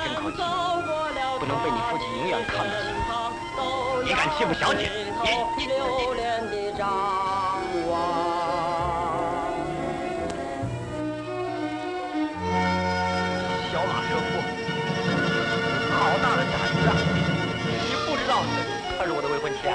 真！不能被你父亲永远看不起，你敢欺负小姐？咦，小马车夫，你好大的胆子！你不知道她是我的未婚妻啊？